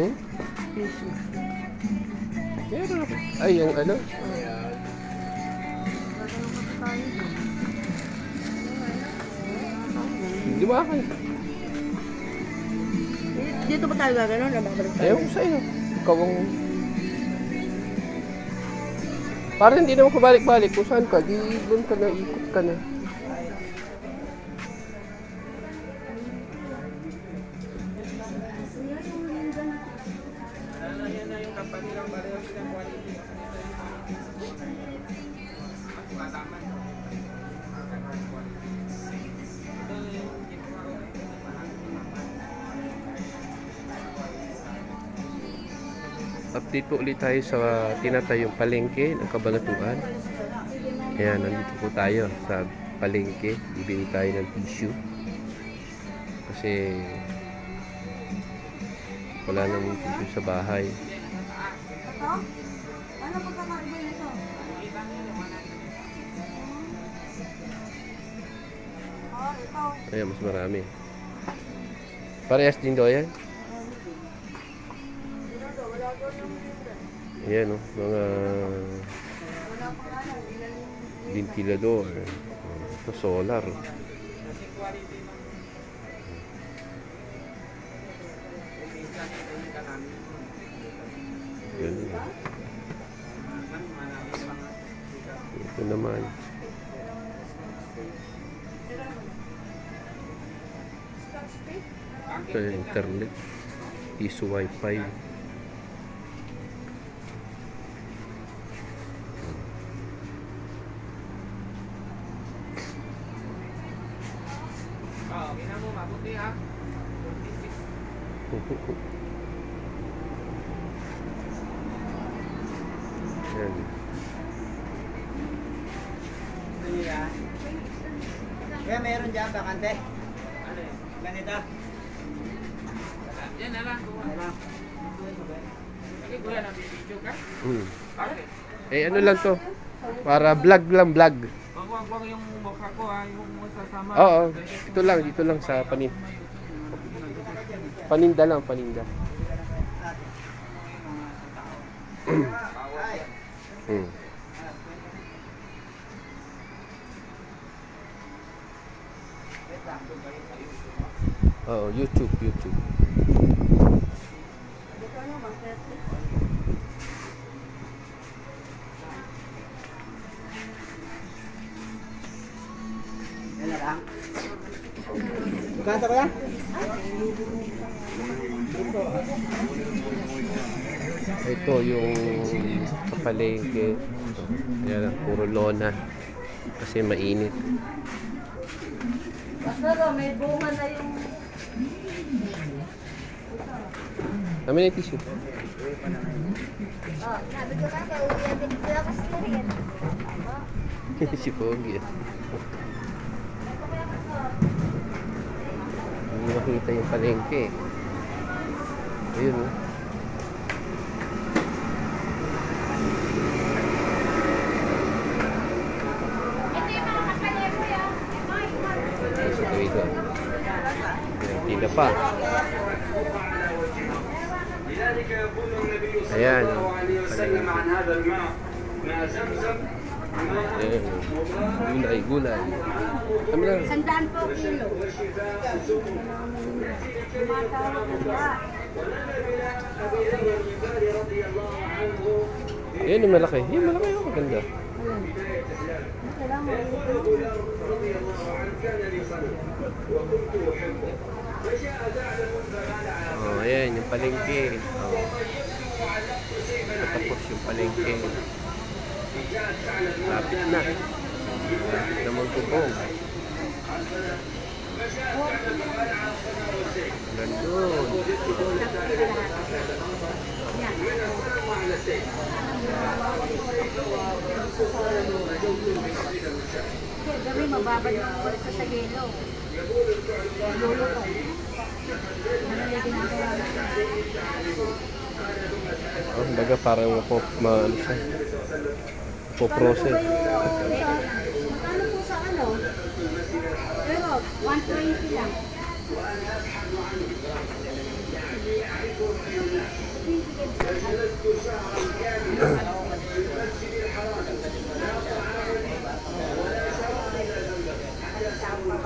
Hmm? Tissue. Meron. Ay, yung ano? Di ba ako? Dito ba tayo gano'n? Nababalik tayo. Ayaw ko sa'yo. Ikaw ang... Para hindi naman kabalik-balik. Kung saan ka, di doon ka na, ikot ka na. Update po ulit tayo sa tinatayong palengke ng Kabanatuan. Ayan, nandito po tayo sa palengke. Bibili tayo ng tissue. Kasi wala nang tissue sa bahay. Ano pagkakaiba nito? Oh. Ayan, mas marami. Parehas din daw yan. Ayan, oh, mga ventilador. Ito solar. Ganun. Ito naman. Ito internet. Piso wifi. Oo, kina mo mabuti ha. 46. Yan. Gusto niyo yan? Kaya meron dyan, bakante. Ano yun? Ganito. Yan na lang. Ano lang? Sige, kuya, nabibidyo ka? Hmm. Bakit? Eh ano lang to? Para vlog lang vlog. Wag, wag, wag yung mukha ko ha. Yung sasama. Oo, ito lang, dito lang sa panin. Paninda lang, paninda. Hmm. Oo, YouTube, YouTube. Lang. Kanta ko yan? Ito yung kapalengke. Yan, puro lona. Kasi mainit. Basta may bunga na yung... Kami na yung tissue. Oh, sabi ko nga kay Uya, binigyan kasi na rin. si Pogi. Hindi makita yung palengke. Ayun oh. Ito yung mga kakalebo yan. Ayun sa tuwido. Ayan, tila pa. Ayan. palengke. Ayan. Gulay, gulay. Kami lang. Sandaan po kilo. Tumatawag na siya. Ayan yung malaki. Yung malaki yung maganda. Kailangan Oh, ayan yung palengke. Oh. Tapos yung palengke. Lapit na. Lapit na magkubong. Gandun. Gabi mababad yung sa gelo. Oh, baga parang po maano siya. Po process. Magkano po sa ano? Pero 120 lang.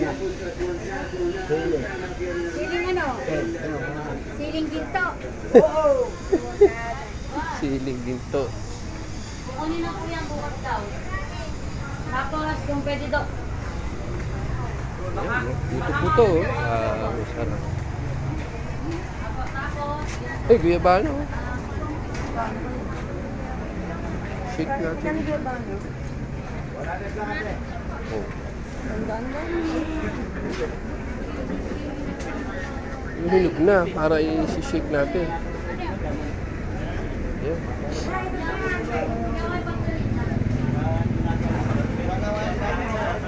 Eh, wabi, 140 ka. Eh. Siling ano? Siling ginto. Siling ginto. Kukunin na po yan bukas daw. Tapos kung pwede daw. Ayan, puto-puto. oh. Ah, masarap. Eh, guyabano. oh. Shake natin. Oh. Hinog na para i-shake natin. Ayan.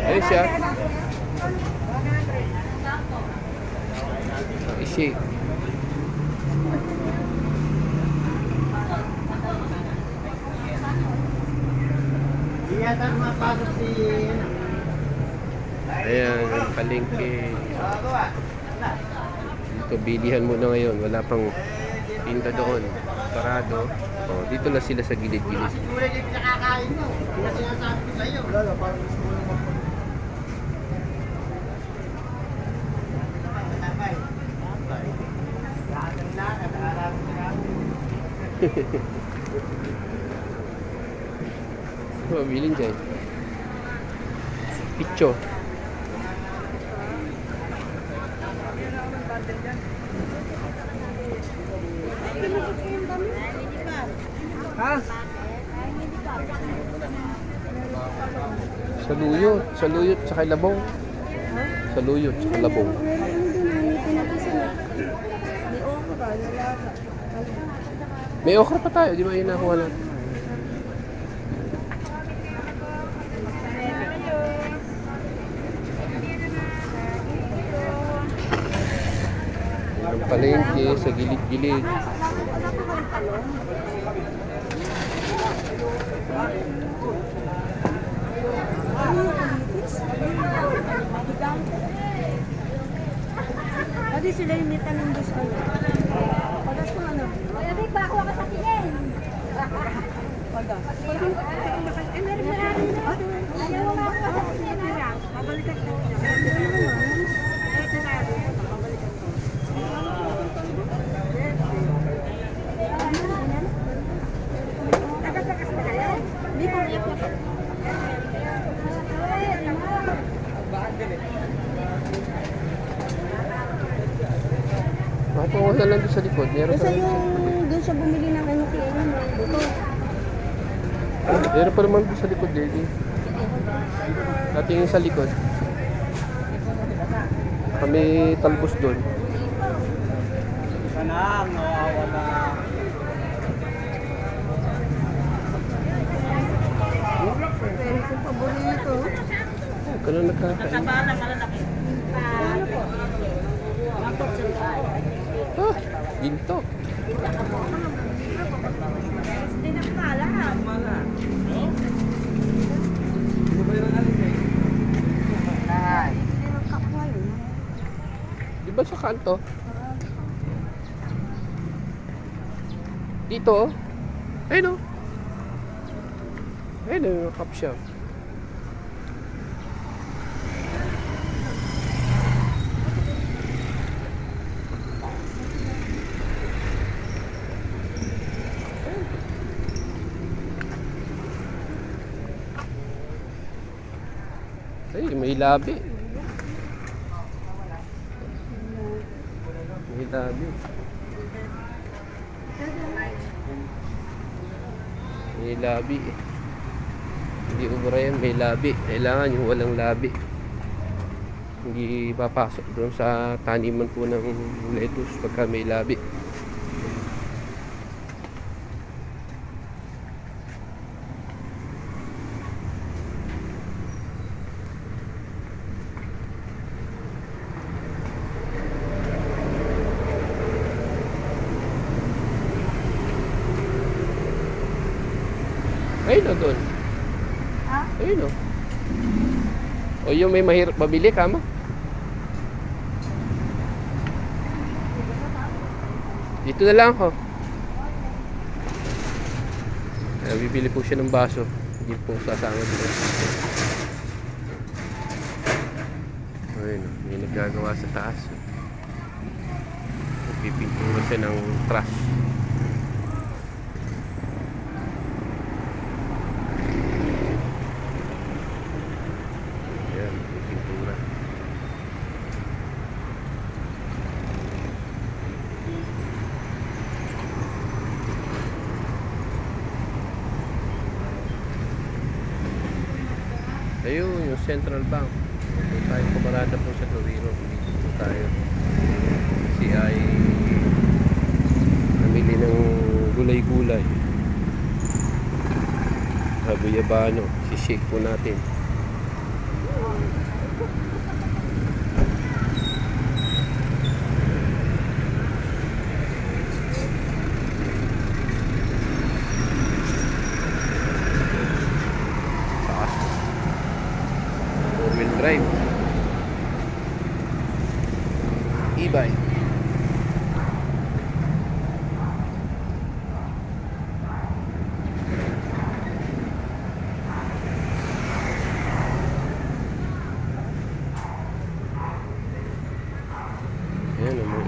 Ayun siya. I-shake. Yata mapasok si... Ayan, ang palengke. Dito, bilihan mo na ngayon. Wala pang tinda doon. Parado. Oh, dito na sila sa gilid-gilid. Siguro yung pinakakain mo. Kaya sinasabi ko sa'yo. Wala na, parang gusto mo naman po. Tatay. Tatay. Lahat ng lakad, alam mo na. Oh, bilin dyan. Picho. Ha? Saluyot. Saluyot sa labong. Saluyot sa labong. May okra pa tayo. Di ba yun nakuha natin? Ang palengke sa gilid-gilid. Pwede sila yung nita ng gusto. Pagas ko ano? Kuya Vic, bako ka sa tingin. Pagas. Eh, meron na. Ayaw mo nga ako sa tingin. ah. Babalikan ko. Eh, sinabi Tagas-tagas na lang doon sa likod. Meron pa Basta rin sa yung doon siya bumili ng ano kaya ano, buto. Meron pa naman doon sa likod, Lady. Natingin sa likod. Kami talbos doon. Sana, nawawala. Pero kung paborito. Ganun nagkakain. Ano po? Ah, ginto. Di ba sa kanto? Dito. Ayun, oh. Ayun, yung cup shop. Ay, may labi. May labi. May labi. Hindi ubra yan, may labi. Kailangan yung walang labi. Hindi papasok doon sa taniman po ng lettuce pagka may labi. Ayun o doon. Ha? Ayun o. O yung may mahirap mabili, kama? Dito na lang ako. Ayan, bibili po siya ng baso. Hindi po sasama dito. Ayun, may naggagawa sa taas. Pipintura siya ng trash. Ayan, may pintura. Ayun, yung Central Bank. Kung tayo kumarada po sa Tawiro, dito po tayo. Kasi ay namili ng gulay-gulay. Habuyabano, sishake po natin.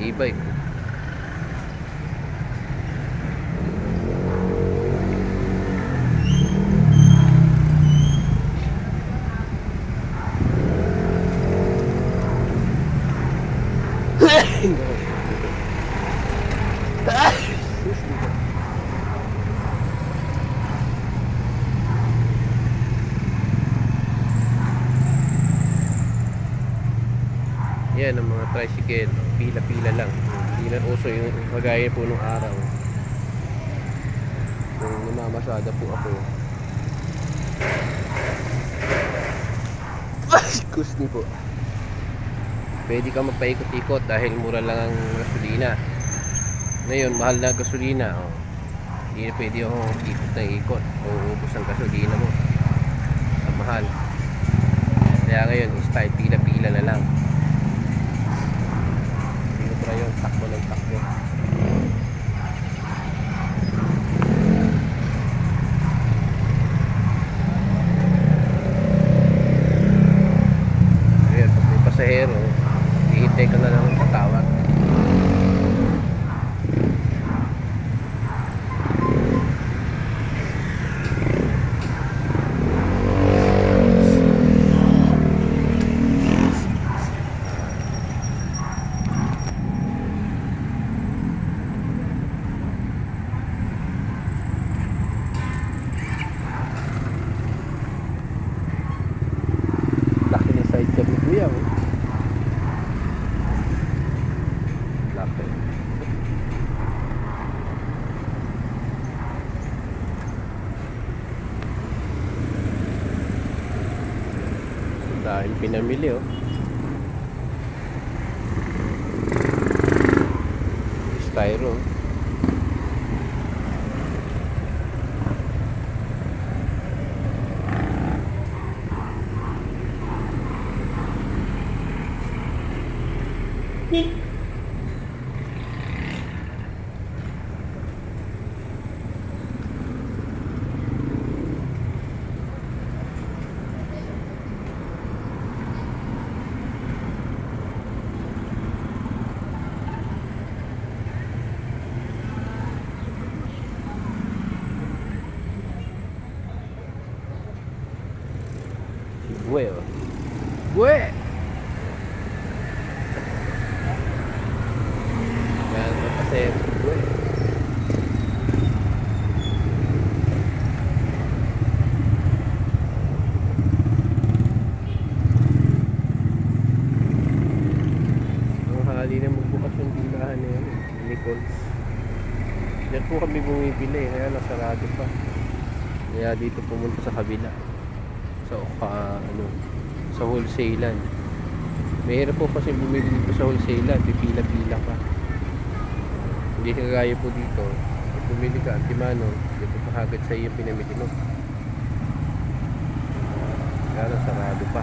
Mga e-bike. Yan ang mga tricycle, pila-pila lang. Hindi na uso yung kagaya po nung araw. Kung namamasada po ako. Excuse po. Pwede ka magpaikot-ikot dahil mura lang ang gasolina. Ngayon, mahal na gasolina. Oh. Hindi na pwede ako ikot ng ikot. Uuubos ang gasolina mo. Ang mahal. Kaya ngayon, style pila-pila na lang. Pinutra yun, takbo ng takbo. Ayan, pag may pasahero, hihintay ka na lang ng tatawag. Laki ng sidecar ni Kuya. Oh. Laki. Dahil pinamili oh. Styro. Gue oh. Gue! Yan, kasi hali na magbukas yung yan, Nichols. Diyan po kami bumibili, kaya nasarado pa. Kaya dito pumunta sa kabila. Sa uh, ano, sa wholesalan. Mahirap po kasi bumili dito sa wholesalan, pipila-pila pa hindi kagaya po dito. Pag bumili ka antimano. Dito pa agad sa iyo pinamili mo. Lalo sarado pa.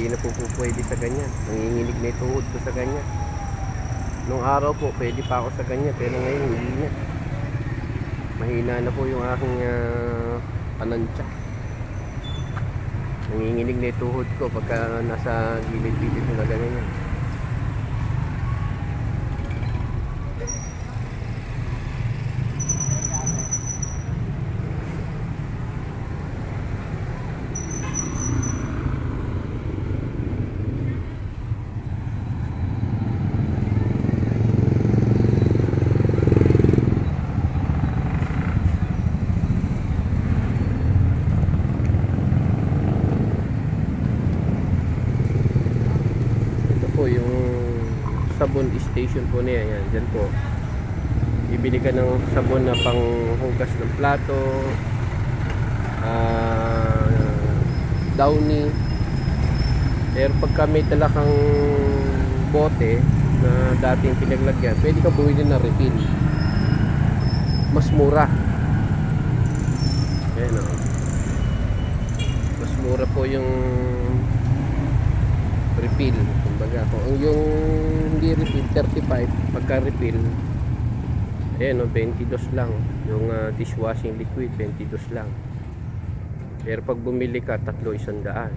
Hindi na po po pwede sa ganyan. Nanginginig na yung tuhod ko sa ganyan. Nung araw po, pwede pa ako sa ganyan. Pero ngayon, hindi na. Mahina na po yung aking uh, panansya. Nanginginig na yung tuhod ko pagka nasa gilid-gilid na ganyan. Ito po yung sabon station po niya. Yan, dyan po. Bibili ka ng sabon na panghugas ng plato. ah downy. Pero pagka may dala kang bote na dating pinaglagyan, pwede ka bumili ng refill. Mas mura. Ayan o. Mas mura po yung refill. Kumbaga kung yung hindi refill 35 pagka refill ayan o 22 lang. Yung ah, dishwashing liquid 22 lang. Pero pag bumili ka tatlo isang daan.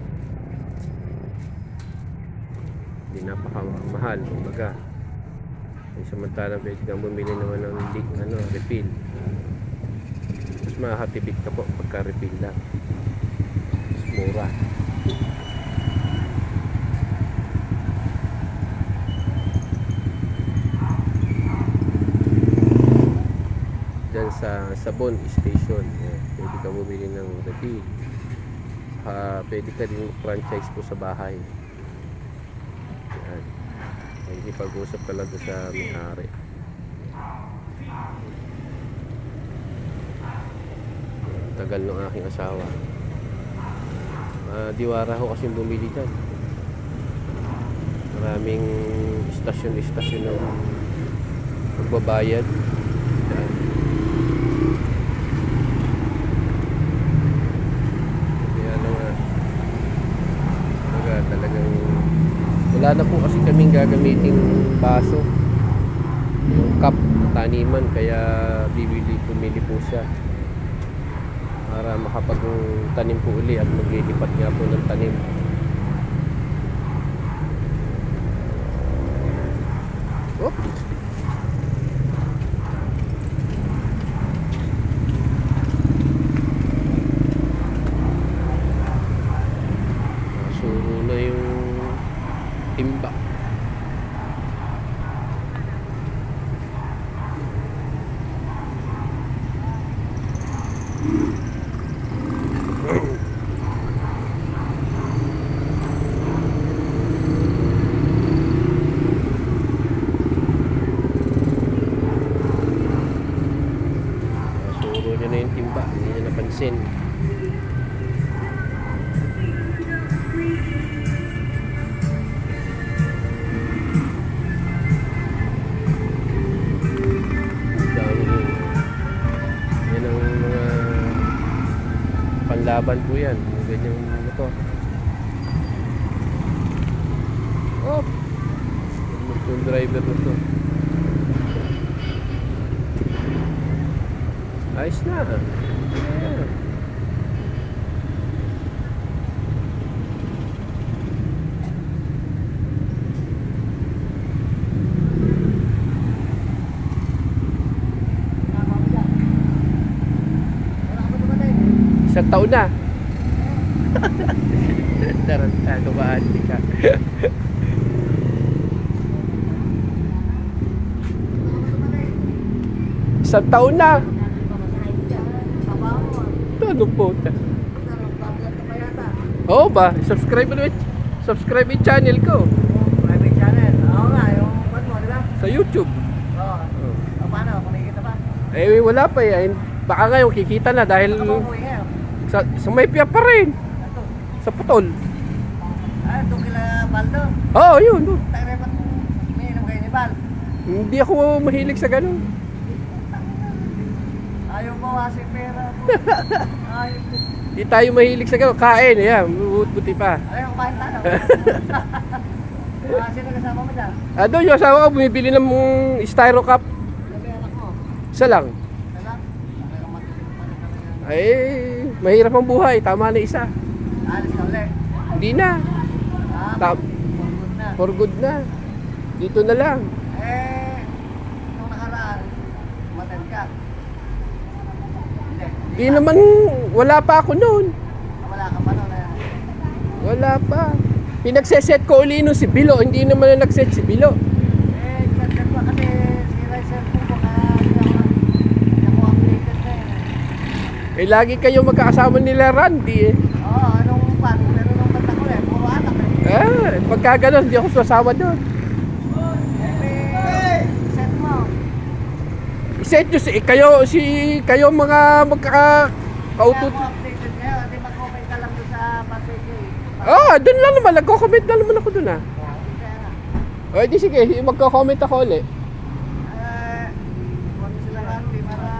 Hindi napakamahal kumbaga. Ay samantalang pwede kang bumili naman ng ano, refill. Mas makakatipid ka po pagka refill lang. Mas mura dyan sa Sabon Station. Yan. Pwede ka bumili ng refill. Ah, pwede ka din franchise po sa bahay. Yan. Hindi pag-usap doon sa may-ari. Tagal ng aking asawa. Ah, diwara ko kasi bumili dyan. Maraming istasyon-istasyon ng pagbabayad. Yan. Kaya na nga. Talaga, talagang wala na po kasi kaming gagamiting baso. Yung cup, taniman, kaya bibili, pumili po siya. Para makapag-tanim po uli at maglilipat nga po ng tanim. Oh! Nasuro na yung timba. Nasuro niya na yung timba. Hindi niya napansin. panlaban po yan. Yung ganyang motor. Oh! Yung driver na to. Ayos na. Ayan. Isang taon na. Taranta, kumahati ka. Isang taon na. Ano po? Oo ba? Subscribe mo naman. Subscribe yung channel ko Private channel. Oo nga, yung kwan mo, di ba? sa YouTube. Oo. O, paano? Kumikita ba? Eh, wala pa yan. Baka ngayon kikita na dahil sa, sa may piya pa rin. Ito. Sa putol. Ah, ito kila Baldo. Oo, oh, yun. oh. Tayo ba't umiinom kayo ni Bal? Hindi ako mahilig sa ganun. Ayaw bawasin pera mo. Ayaw. Hindi tayo mahilig sa ganun. Kain, ayan. Buti pa. Ayaw kumain tayo. Ah, sino kasama mo dyan? Ah, doon yung asawa ko bumibili ng styro cup. Isa lang. Ay, mahirap ang buhay. Tama na isa. Alis ka ulit. Hindi na. Ah, Tam- pagod na. For good na. Dito na lang. Eh, nung nakaraan, maten ka. Hindi. Di naman, wala pa ako noon. Wala ka pa eh. Wala pa. Pinagseset ko uli nung si Bilo. Hindi naman na nagset si Bilo. Eh, ganda pa kasi si Riser po baka hindi ako, updated na eh. Eh, lagi kayo magkakasama nila Randy eh. Oo, anong pan? Pero nung banda ko eh, puro anak eh. Ah, pagka ganun, hindi ako sasama doon. Eh, may set mo. Iset nyo si, kayo, si, kayo mga magkaka... Kautot. eh. Ah, doon lang naman. Nagko-comment na naman ako doon ah. Oo, kaya nga. O, di sige. Magko-comment ako ulit. Eh, para...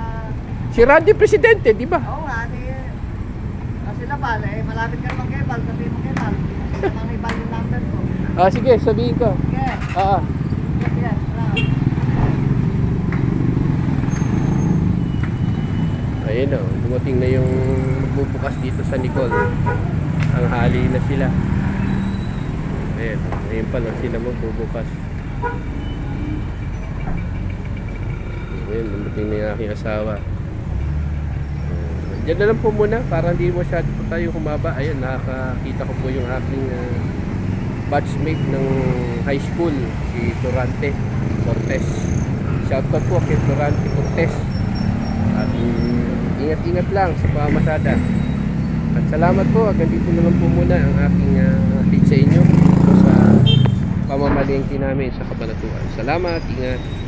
Si Randy Presidente, di ba? Oo nga, di... Ah, sila pala eh, malapit ka Val, sabihin mo kay. Sila nang ibal yung number ko. Ah, sige, sabihin ko. Sige, Ah, sige, sige. salamat. Ayun o. Dumating na yung magbubukas dito sa Nicole. Ang hali na sila. Ayun, ayun pa lang sila magbubukas. Ayun, dumating na yung aking asawa. Diyan na lang po muna para hindi masyado po tayo humaba. Ayun, nakakita ko po yung aking uh, batchmate ng high school, si Durante Cortez. Shoutout po kay Durante Cortez. At ingat-ingat lang sa pamamasada. At salamat po. Hanggang dito na lang po muna ang aking uh, sa inyo sa pamamalingki namin sa Kabanatuan. Salamat, ingat.